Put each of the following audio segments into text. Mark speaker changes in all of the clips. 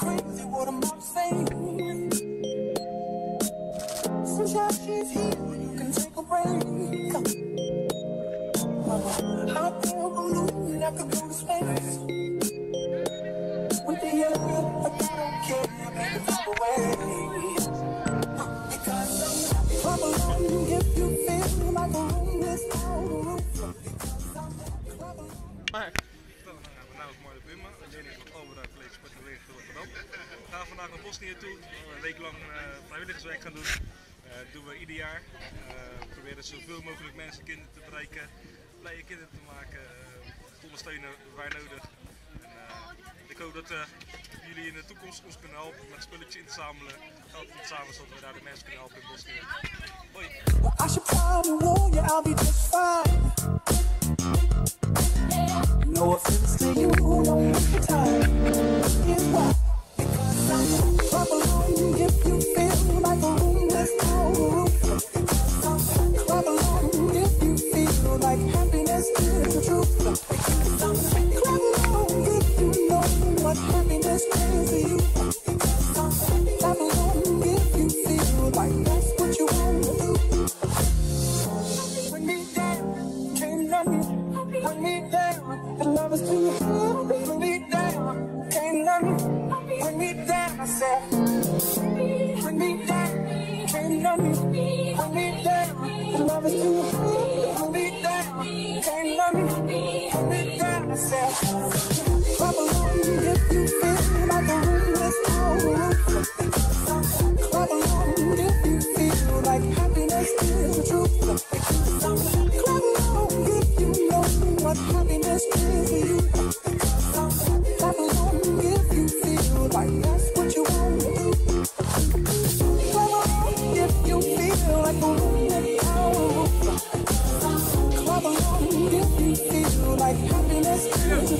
Speaker 1: crazy what I'm saying. Sunshine, she's here. You can take a break. Balloon, I could go to space. With the air, I don't care, baby, fly away. Because I'm
Speaker 2: vandaag naar Bosnië toe, een week lang eh, vrijwilligerswerk gaan doen. Eh, dat doen we ieder jaar. Eh, we proberen zoveel mogelijk mensen, kinderen te bereiken, blije kinderen te maken, te ondersteunen waar nodig. En, ik hoop dat jullie in de toekomst ons kunnen helpen met spulletjes in te zamelen, geld in te zamelen, zodat we daar de mensen kunnen helpen in Bosnië. Hoi!
Speaker 1: What happiness is to you. I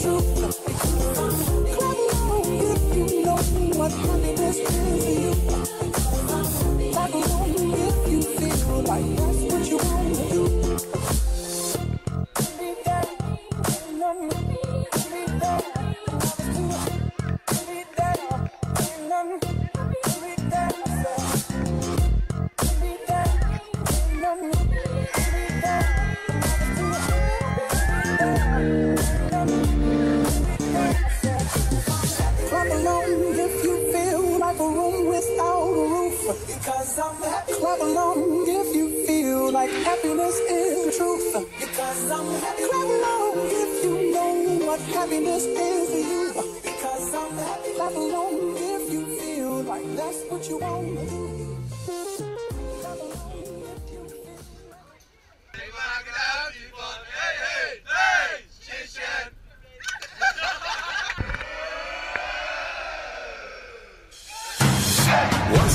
Speaker 1: truth. Because I'm happy. Clap along if you feel like happiness is the truth. Because I'm happy. Clap along if you know what happiness is to you. Because I'm happy. Clap along if you feel like that's what you want to do.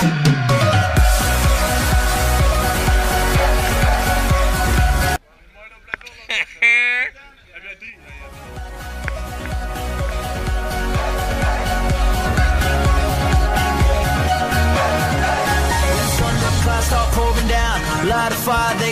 Speaker 2: Heb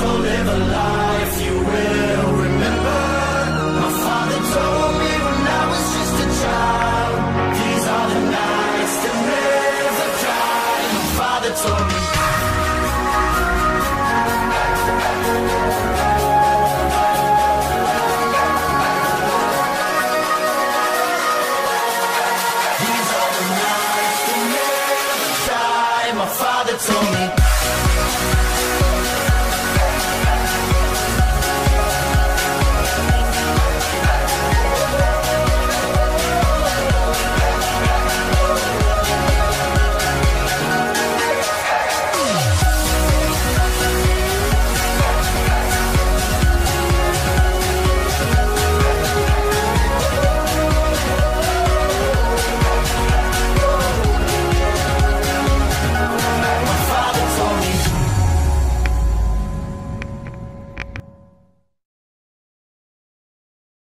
Speaker 3: so live a light.